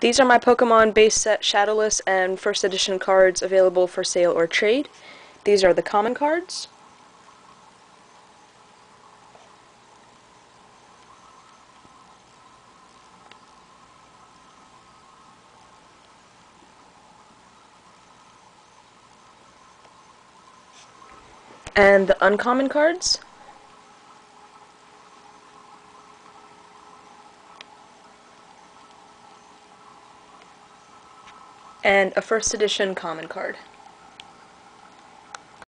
These are my Pokemon base set Shadowless and first edition cards available for sale or trade. These are the common cards. And the uncommon cards. And a first edition common card.